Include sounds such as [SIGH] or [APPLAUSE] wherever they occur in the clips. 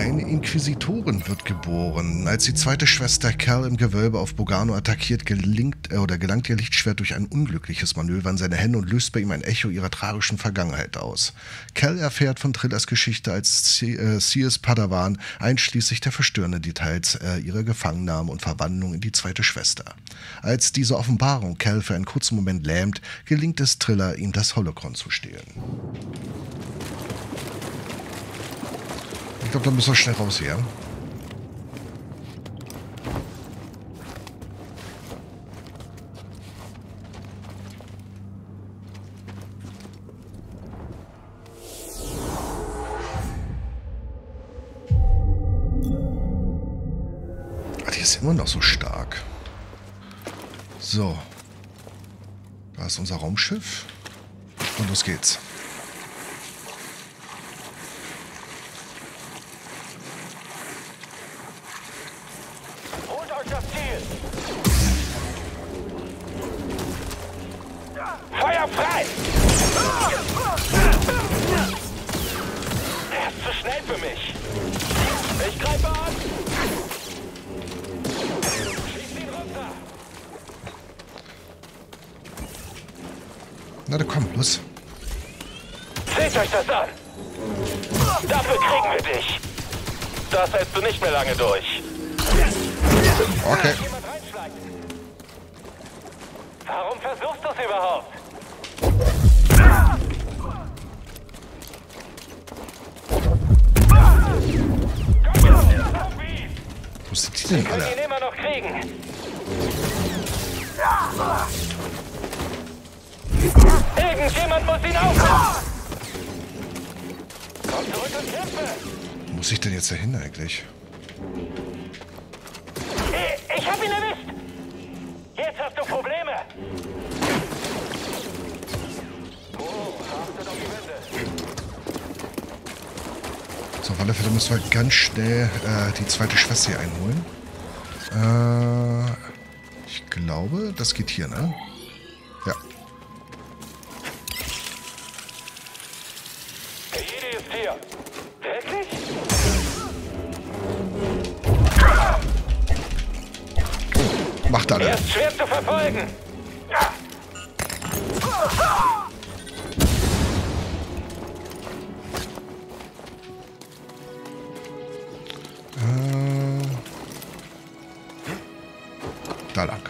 Eine Inquisitorin wird geboren. Als die zweite Schwester Cal im Gewölbe auf Bogano attackiert, gelingt, äh, oder gelangt ihr Lichtschwert durch ein unglückliches Manöver in seine Hände und löst bei ihm ein Echo ihrer tragischen Vergangenheit aus. Cal erfährt von Trillers Geschichte als Sears äh, Padawan, einschließlich der verstörenden Details äh, ihrer Gefangennahme und Verwandlung in die zweite Schwester. Als diese Offenbarung Cal für einen kurzen Moment lähmt, gelingt es Triller, ihm das Holocron zu stehlen. Ich glaube, da müssen wir schnell raus hier. Die ist immer noch so stark. So. Da ist unser Raumschiff. Und los geht's. Na, da komm, los. Seht euch das an! Dafür kriegen wir dich! Das hältst du nicht mehr lange durch. Okay. Warum versuchst du es überhaupt? Wo sind die denn alle? Wir können ihn immer noch kriegen. Irgendjemand muss ihn aufhalten! Komm zurück und kämpfe! Wo muss ich denn jetzt dahin eigentlich? Ich, ich hab ihn erwischt! Jetzt hast du Probleme! Oh, achtet auf die Wände! So, auf alle Fälle müssen wir ganz schnell äh, die zweite Schwester hier einholen. Äh, ich glaube, das geht hier, ne? Lang.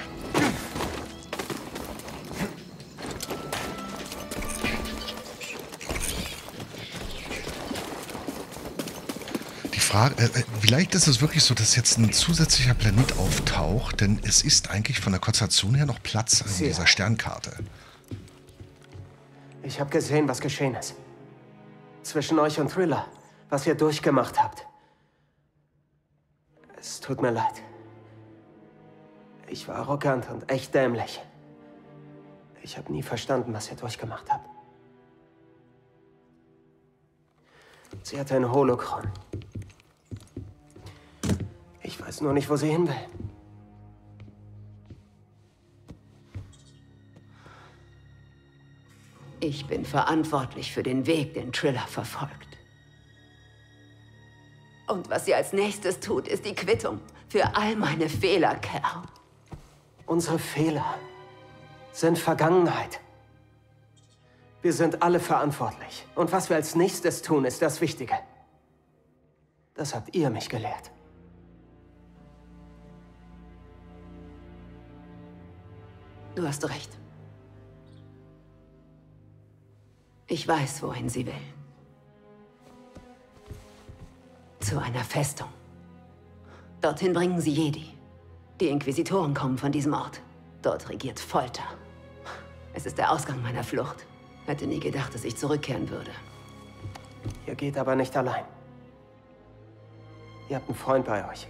Die Frage, äh, äh, vielleicht ist es wirklich so, dass jetzt ein zusätzlicher Planet auftaucht, denn es ist eigentlich von der Konstellation her noch Platz in dieser Sternkarte. Ich habe gesehen, was geschehen ist. Zwischen euch und Thriller, was ihr durchgemacht habt. Es tut mir leid. Ich war arrogant und echt dämlich. Ich habe nie verstanden, was ihr durchgemacht habt. Sie hatte ein Holokron. Ich weiß nur nicht, wo sie hin will. Ich bin verantwortlich für den Weg, den Triller verfolgt. Und was sie als nächstes tut, ist die Quittung für all meine Fehler, Kerl. Unsere Fehler sind Vergangenheit. Wir sind alle verantwortlich. Und was wir als nächstes tun, ist das Wichtige. Das habt ihr mich gelehrt. Du hast recht. Ich weiß, wohin sie will. Zu einer Festung. Dorthin bringen sie Jedi. Die Inquisitoren kommen von diesem Ort. Dort regiert Folter. Es ist der Ausgang meiner Flucht. Hätte nie gedacht, dass ich zurückkehren würde. Ihr geht aber nicht allein. Ihr habt einen Freund bei euch.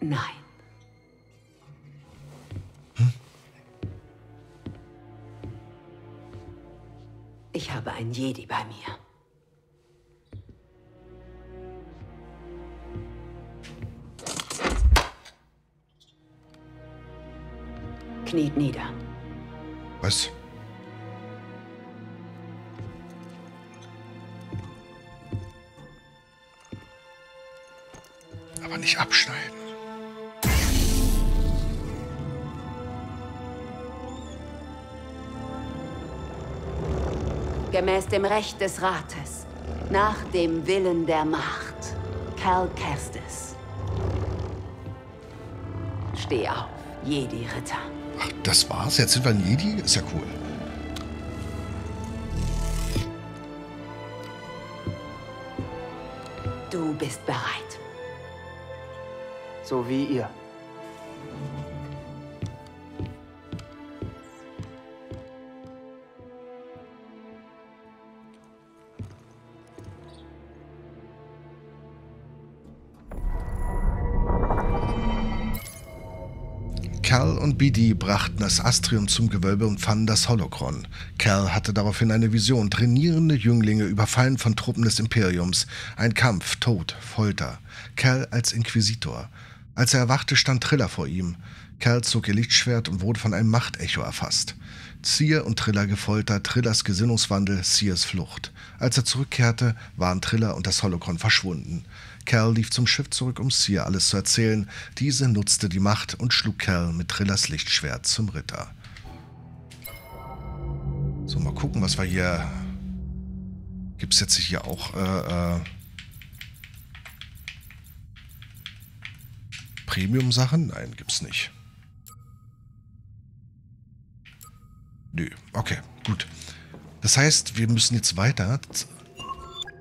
Nein. Ich habe einen Jedi bei mir. kniet nieder. Was? Aber nicht abschneiden. Gemäß dem Recht des Rates, nach dem Willen der Macht, Cal Kestis. Steh auf, Jedi-Ritter. Ach, das war's? Jetzt sind wir ein Jedi? Ist ja cool. Du bist bereit. So wie ihr. BD brachten das Astrium zum Gewölbe und fanden das Holocron. Cal hatte daraufhin eine Vision. Trainierende Jünglinge überfallen von Truppen des Imperiums. Ein Kampf, Tod, Folter. Cal als Inquisitor. Als er erwachte, stand Triller vor ihm. Cal zog ihr Lichtschwert und wurde von einem Machtecho erfasst. Seer und Triller gefoltert, Trillers Gesinnungswandel, Seers Flucht. Als er zurückkehrte, waren Triller und das Holocron verschwunden. Cal lief zum Schiff zurück, um Seer alles zu erzählen. Diese nutzte die Macht und schlug Cal mit Trillers Lichtschwert zum Ritter. So, mal gucken, was wir hier... Gibt es jetzt hier auch... Äh, äh, Premium-Sachen? Nein, gibt's nicht. Nö, okay, gut. Das heißt, wir müssen jetzt weiter.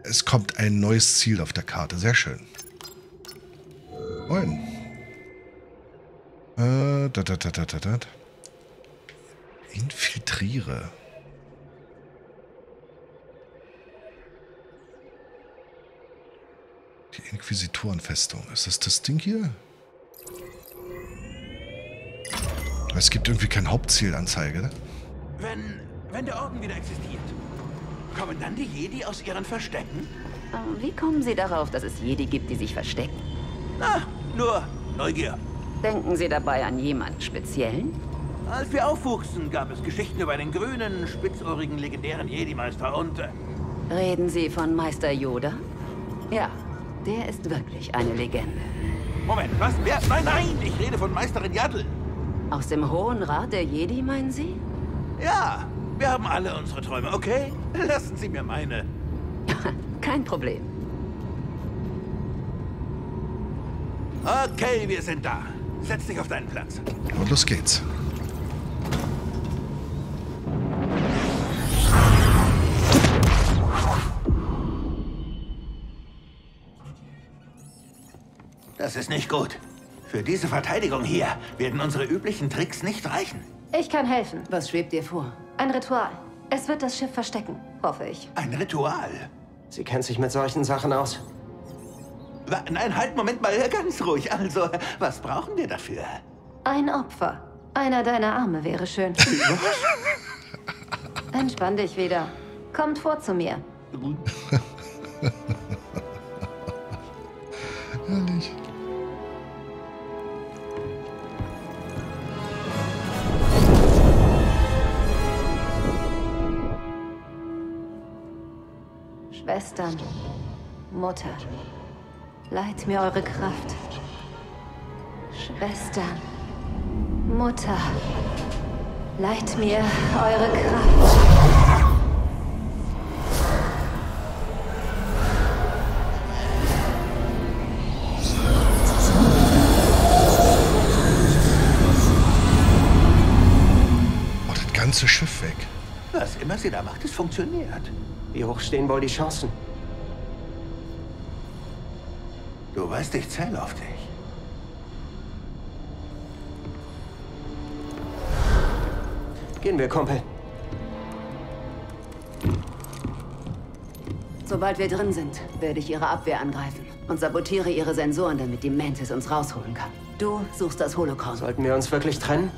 Es kommt ein neues Ziel auf der Karte. Sehr schön. Moin. Äh, da, da, da, da, da, da. Infiltriere. Die Inquisitorenfestung. Ist das das Ding hier? Es gibt irgendwie kein Hauptzielanzeige, ne? Wenn, wenn der Orden wieder existiert, kommen dann die Jedi aus ihren Verstecken? Ähm, Wie kommen Sie darauf, dass es Jedi gibt, die sich verstecken? Na, nur Neugier. Denken Sie dabei an jemanden Speziellen? Als wir aufwuchsen, gab es Geschichten über einen grünen, spitzohrigen, legendären Jedi-Meister und... Äh, Reden Sie von Meister Yoda? Ja, der ist wirklich eine Legende. Moment, was? Wer? Nein, nein, ich rede von Meisterin Yaddle. Aus dem Hohen Rat der Jedi, meinen Sie? Ja, wir haben alle unsere Träume, okay? Lassen Sie mir meine. [LAUGHS] Kein Problem. Okay, wir sind da. Setz dich auf deinen Platz. Und los geht's. Das ist nicht gut. Für diese Verteidigung hier werden unsere üblichen Tricks nicht reichen. Ich kann helfen. Was schwebt dir vor? Ein Ritual. Es wird das Schiff verstecken, hoffe ich. Ein Ritual. Sie kennt sich mit solchen Sachen aus. Nein, halt, Moment mal, ganz ruhig. Also, was brauchen wir dafür? Ein Opfer. Einer deiner Arme wäre schön. [LAUGHS] Entspann dich wieder. Kommt vor zu mir. [LAUGHS] Schwestern, Mutter, leiht mir eure Kraft. Schwestern, Mutter, leiht mir eure Kraft. Oh, das ganze Schiff weg. Was immer sie da macht, es funktioniert. Wie hoch stehen wohl die Chancen? Du weißt, ich zähle auf dich. Gehen wir, Kumpel. Sobald wir drin sind, werde ich ihre Abwehr angreifen und sabotiere ihre Sensoren, damit die Mantis uns rausholen kann. Du suchst das Holocron. Sollten wir uns wirklich trennen?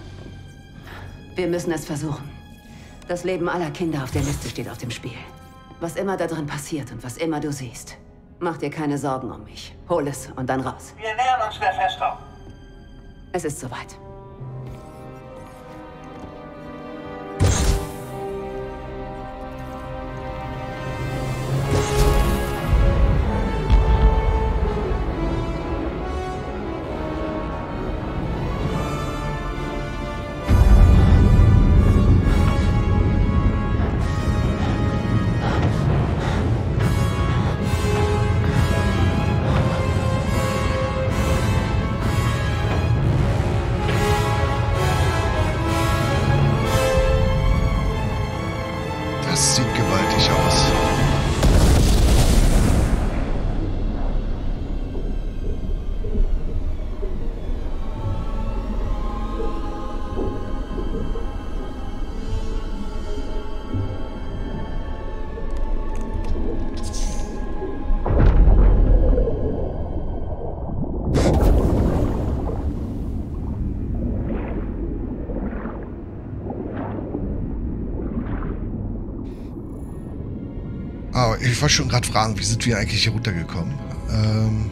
Wir müssen es versuchen. Das Leben aller Kinder auf der Liste steht auf dem Spiel. Was immer da drin passiert und was immer du siehst, mach dir keine Sorgen um mich. Hol es und dann raus. Wir nähern uns der Festung. Es ist soweit. Ich wollte schon gerade fragen, wie sind wir eigentlich hier runtergekommen? Ähm,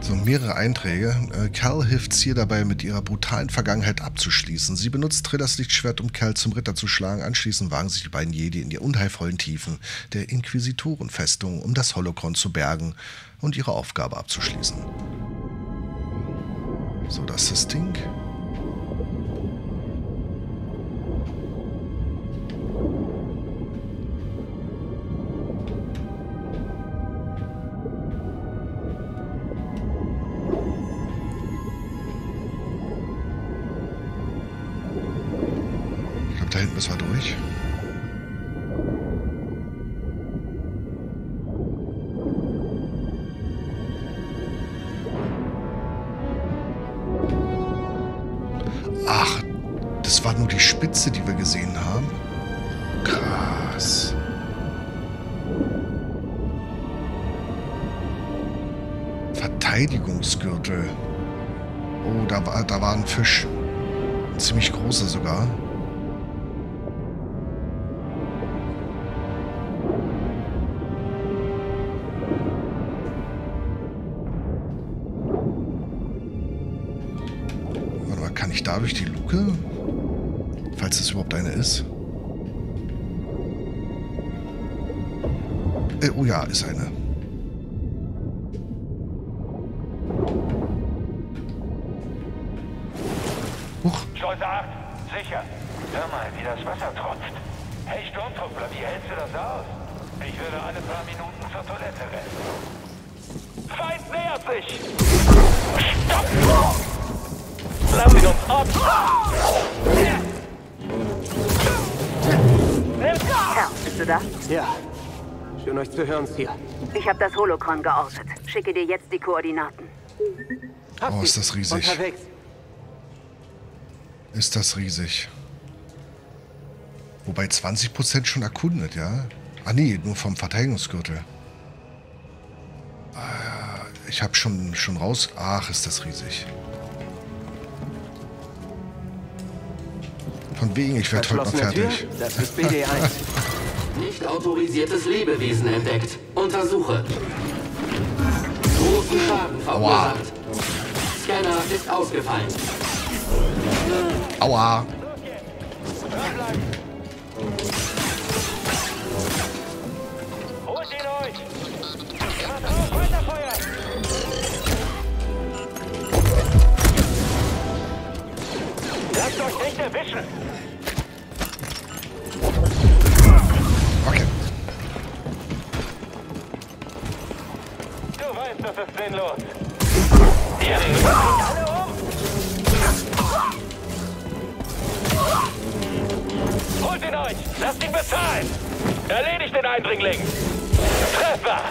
so mehrere Einträge. Äh, Cal hilft Zier dabei, mit ihrer brutalen Vergangenheit abzuschließen. Sie benutzt Trillers Lichtschwert, um Cal zum Ritter zu schlagen. Anschließend wagen sich die beiden Jedi in die unheilvollen Tiefen der Inquisitorenfestung, um das Holocron zu bergen und ihre Aufgabe abzuschließen. So, das ist das Ding. Müssen wir durch. Äh, oh ja, ist eine. Huch, Schleuse 8, sicher. Hör mal, wie das Wasser tropft. Hey Sturmtruppler, wie hältst du das aus? Ich würde alle paar Minuten zur Toilette rennen. Feind nähert sich! Stopp! Lass ihn uns ab! Herr, bist du da? Ja. Schön euch zu hören, Zier. Ich habe das Holocron geortet. Schicke dir jetzt die Koordinaten. Oh, ist das riesig. Unterwegs. ist das riesig. Wobei 20% schon erkundet, ja? Ah nee, nur vom Verteidigungsgürtel. Ah, Ich habe schon, schon raus... Ach, ist das riesig. Von wegen, ich werde heute noch fertig. Das ist BD1. [LAUGHS] Nicht autorisiertes Lebewesen entdeckt. Untersuche. Großen Schaden verursacht. Scanner ist ausgefallen. Aua! Lasst euch nicht erwischen! Das ist sinnlos. Ihr bringt alle um! Holt ihn euch! Lasst ihn bezahlen! Erledigt den Eindringling! Treffer!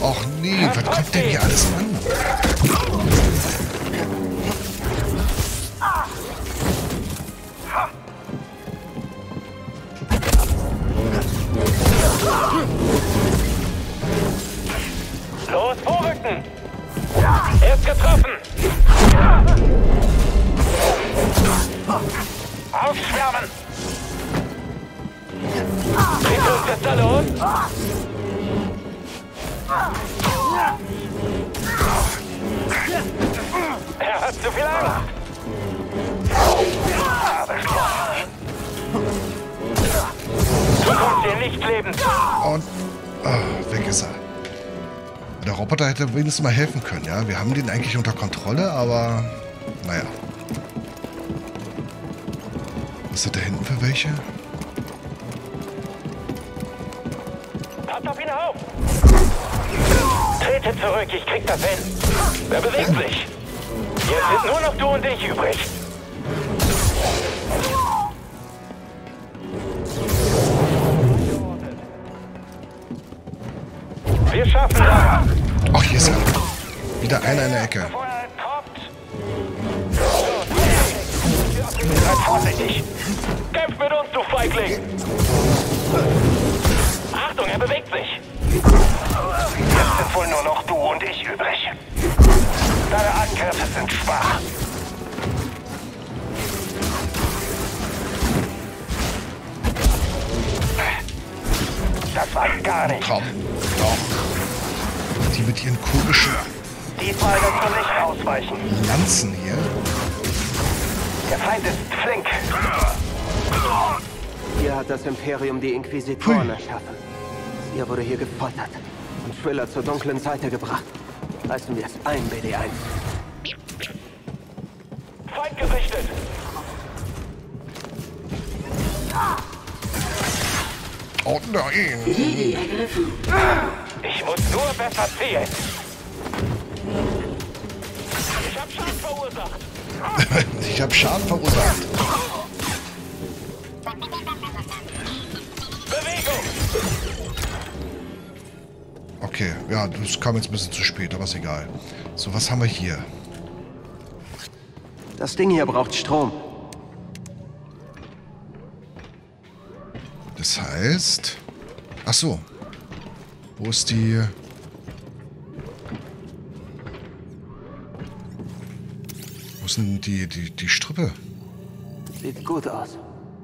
Och nee, was kommt denn hier alles an? Wenigstens mal helfen können, ja. Wir haben den eigentlich unter Kontrolle, aber naja. Was sind da hinten für welche? Passt auf ihn auf! Trete zurück, ich krieg das hin. Wer bewegt sich? Jetzt sind nur noch du und ich übrig. Wir schaffen das! Er. Wieder einer in der Ecke. Seid vorsichtig! Kämpf mit uns, du Feigling! Achtung, er bewegt sich! Jetzt sind wohl nur noch du und ich übrig. Deine Angriffe sind schwach. Fast gar nicht. Komm, doch. Die mit ihren komischen. Lanzen hier. Der Feind ist flink. Hier hat das Imperium die Inquisitoren Hui. erschaffen. Ihr wurde hier gefoltert und Triller zur dunklen Seite gebracht. Reißen wir es ein, BD1. Feind gesichtet. Oh nein. Jedi ergriffen. Ich muss nur besser zielen. Ich hab Schaden verursacht. [LAUGHS] Ich habe Schaden verursacht. Bewegung. Okay, ja, das kam jetzt ein bisschen zu spät, aber ist egal. So, was haben wir hier? Das Ding hier braucht Strom. Das heißt... Ach so. Wo ist die... Wo denn die, die, die Strippe? Sieht gut aus.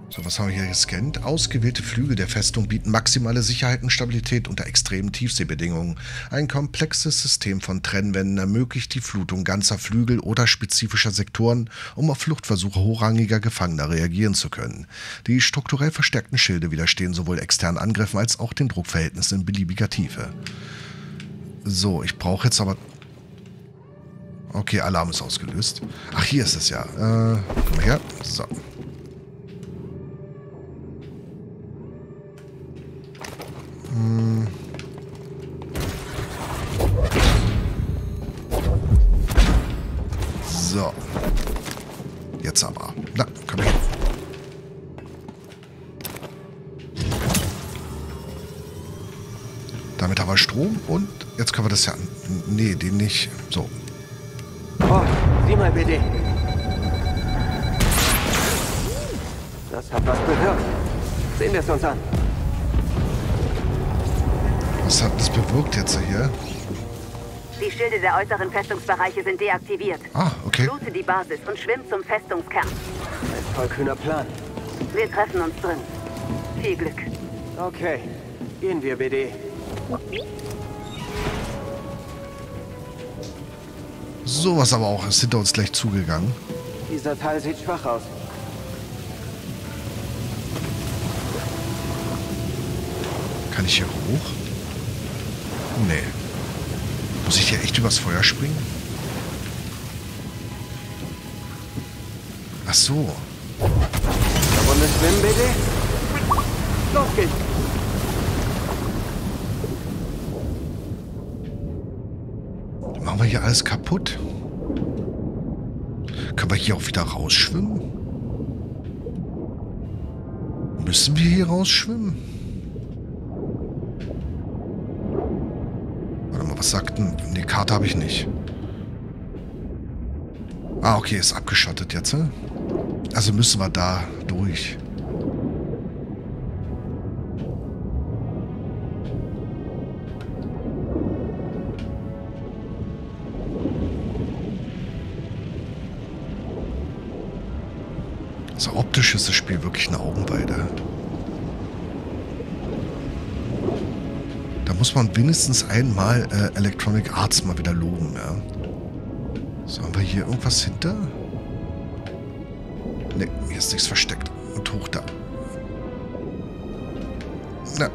So, was haben wir hier gescannt? Ausgewählte Flügel der Festung bieten maximale Sicherheit und Stabilität unter extremen Tiefseebedingungen. Ein komplexes System von Trennwänden ermöglicht die Flutung ganzer Flügel oder spezifischer Sektoren, um auf Fluchtversuche hochrangiger Gefangener reagieren zu können. Die strukturell verstärkten Schilde widerstehen sowohl externen Angriffen als auch den Druckverhältnissen in beliebiger Tiefe. So, ich brauche jetzt aber... Okay, Alarm ist ausgelöst. Ach, hier ist es ja. Äh, komm her. So. So. Jetzt aber. Na, komm her. Damit haben wir Strom und jetzt können wir das ja... Nee, den nicht. So. Oh, sieh mal, BD. Das hat was bewirkt. Sehen wir es uns an. Was hat das bewirkt jetzt hier? Die Schilde der äußeren Festungsbereiche sind deaktiviert. Ah, okay. Flute die Basis und schwimm zum Festungskern. Ein tollkühner Plan. Wir treffen uns drin. Viel Glück. Okay, gehen wir, BD. Sowas aber auch ist hinter uns gleich zugegangen. Dieser Teil sieht schwach aus. Kann ich hier hoch? Nee. Muss ich hier echt übers Feuer springen? Ach so. Runde schwimmen, BD? Los geht's! Machen wir hier alles kaputt? Können wir hier auch wieder rausschwimmen? Müssen wir hier rausschwimmen? Warte mal, was sagt denn... Ne, Karte habe ich nicht. Ah, okay, ist abgeschottet jetzt, ne? Also müssen wir da durch. So optisch ist das Spiel wirklich eine Augenweide. Muss man mindestens einmal äh, Electronic Arts mal wieder loben, ja. So, haben wir hier irgendwas hinter? Ne, hier ist nichts versteckt. Und hoch da. Na.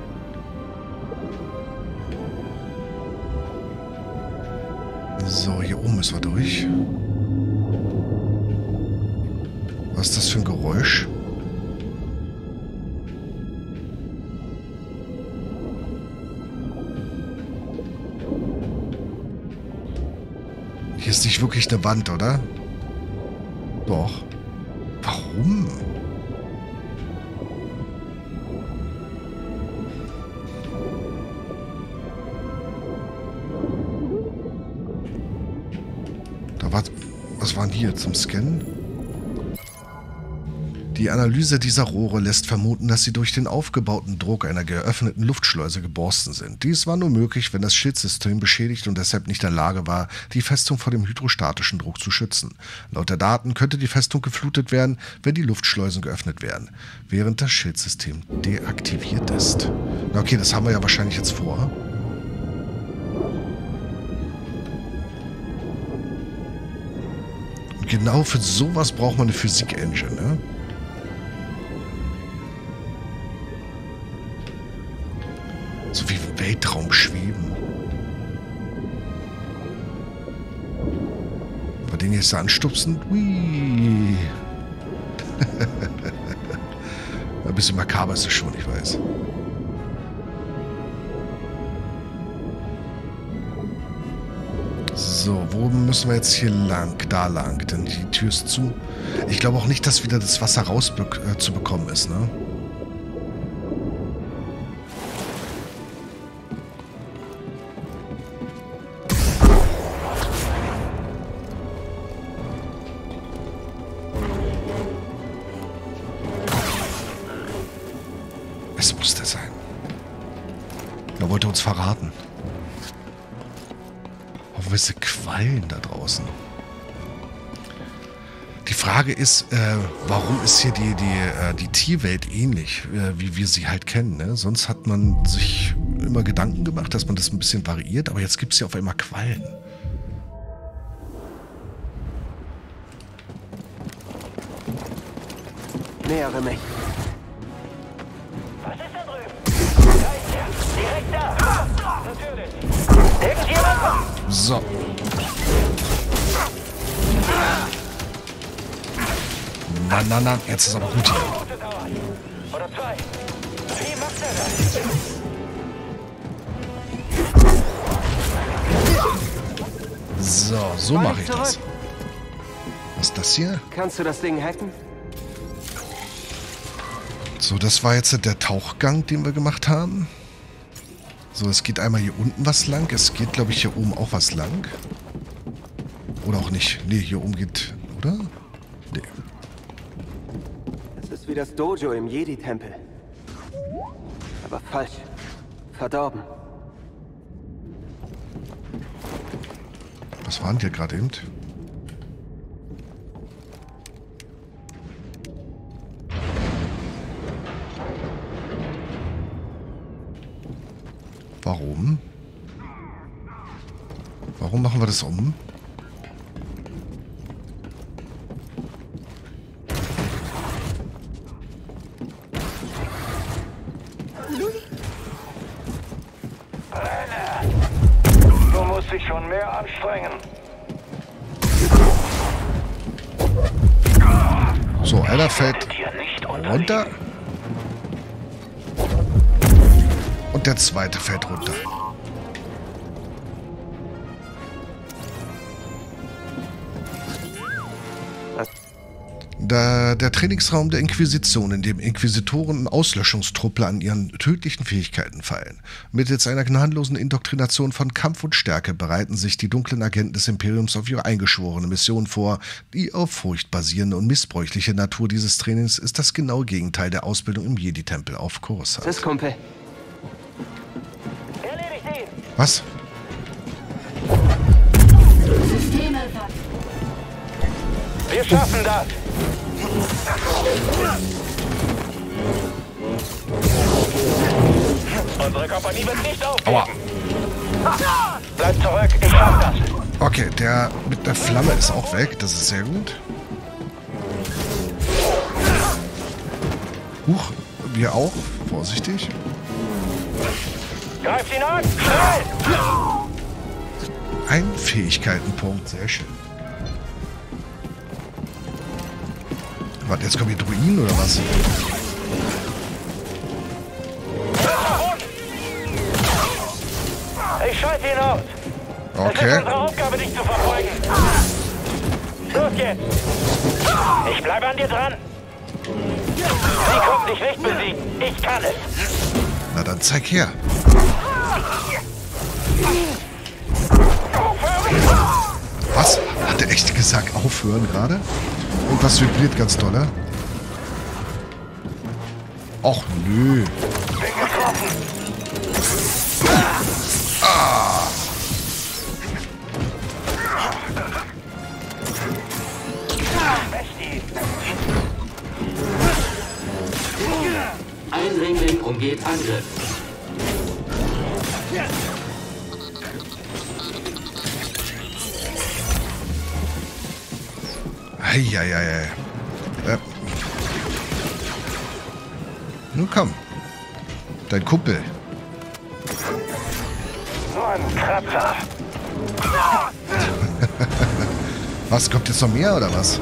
So, hier oben müssen wir durch. Was ist das für ein Geräusch? Wirklich eine Wand, oder? Doch. Warum? Da war... Was waren hier zum Scannen? Die Analyse dieser Rohre lässt vermuten, dass sie durch den aufgebauten Druck einer geöffneten Luftschleuse geborsten sind. Dies war nur möglich, wenn das Schildsystem beschädigt und deshalb nicht in der Lage war, die Festung vor dem hydrostatischen Druck zu schützen. Laut der Daten könnte die Festung geflutet werden, wenn die Luftschleusen geöffnet werden, während das Schildsystem deaktiviert ist. Na okay, das haben wir ja wahrscheinlich jetzt vor. Genau für sowas braucht man eine Physik-Engine, ne? So wie im Weltraum schweben. Bei den jetzt anstupsen. Hui. [LAUGHS] Ein bisschen makaber ist es schon, ich weiß. So, wo müssen wir jetzt hier lang? Da lang, denn die Tür ist zu. Ich glaube auch nicht, dass wieder das Wasser raus äh, zu bekommen ist, ne? Frage ist, äh, warum ist hier die, die, äh, die Tierwelt ähnlich, äh, wie wir sie halt kennen. Ne? Sonst hat man sich immer Gedanken gemacht, dass man das ein bisschen variiert, aber jetzt gibt es ja auf einmal Quallen. Nähere mich. Was ist da drüben? Da ist er. Direkt da. Natürlich. Irgendjemand? So. Na, na, na, jetzt ist aber gut hier. Er? So, so mache ich das. Was ist das hier? Kannst du das Ding hacken? So, das war jetzt der Tauchgang, den wir gemacht haben. So, es geht einmal hier unten was lang. Es geht, glaube ich, hier oben auch was lang. Oder auch nicht. Nee, hier oben geht... Oder? Wie das Dojo im Jedi-Tempel. Aber falsch. Verdorben. Was waren die gerade eben? Warum? Warum machen wir das um? Zweite fällt runter. Da, der Trainingsraum der Inquisition, in dem Inquisitoren und Auslöschungstruppler an ihren tödlichen Fähigkeiten feilen. Mittels einer gnadenlosen Indoktrination von Kampf und Stärke bereiten sich die dunklen Agenten des Imperiums auf ihre eingeschworene Mission vor. Die auf Furcht basierende und missbräuchliche Natur dieses Trainings ist das genaue Gegenteil der Ausbildung im Jedi-Tempel auf Coruscant. Das Kumpel. Was? Wir schaffen das. Unsere Kompanie wird nicht aufgeben. Aua. Bleib zurück, ich schaff das. Okay, der mit der Flamme ist auch weg. Das ist sehr gut. Huch, wir auch. Vorsichtig. Greift ihn an, schnell! Ein Fähigkeitenpunkt. Sehr schön. Warte, jetzt kommen die Druiden oder was? Ich schalte ihn aus. Es ist Okay. unsere Aufgabe, dich zu verfolgen. Los geht's. Ich bleibe an dir dran. Sie konnten dich nicht besiegen. Ich kann es. Na dann zeig her. Was? Hat er echt gesagt aufhören gerade? Und was vibriert ganz doll, ne? Och, nö. Bestie. Eindringling umgeht Angriff. Eieiei. Äh. Nun komm. Dein Kumpel. Nur ein Kratzer. [LAUGHS] Was, kommt jetzt noch mehr oder was?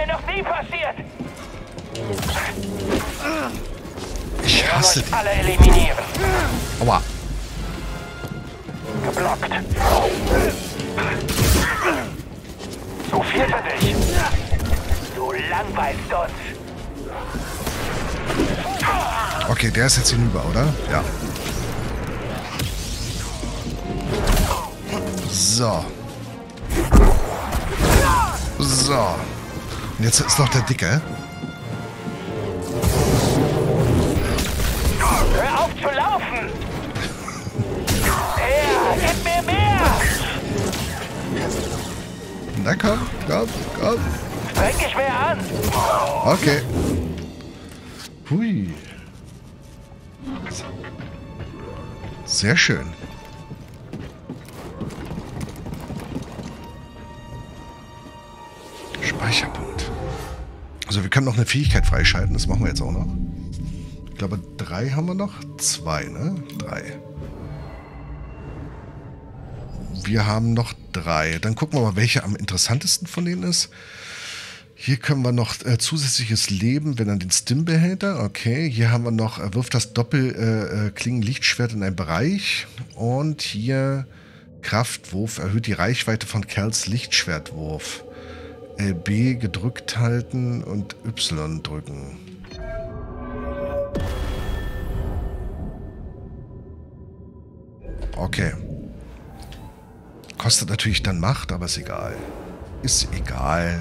Mir noch nie passiert. Ich hasse dich. alle eliminieren. Aua. Geblockt. Zu viel für dich. Du langweilst uns. Okay, der ist jetzt hinüber, oder? Ja. So. So. Und jetzt ist noch der Dicke. Hör auf zu laufen! Mehr! Gib mir mehr! Na komm, komm, komm. Streng dich mehr an! Okay. Hui. Sehr schön. Also wir können noch eine Fähigkeit freischalten, das machen wir jetzt auch noch. Ich glaube, drei haben wir noch. Zwei, ne? Drei. Wir haben noch drei. Dann gucken wir mal, welche am interessantesten von denen ist. Hier können wir noch äh, zusätzliches Leben, wenn er den Stimbehälter. Okay, hier haben wir noch, er wirft das Doppelklingen-Lichtschwert in einen Bereich. Und hier Kraftwurf erhöht die Reichweite von Kerls Lichtschwertwurf. LB gedrückt halten und Y drücken. Okay. Kostet natürlich dann Macht, aber ist egal. Ist egal.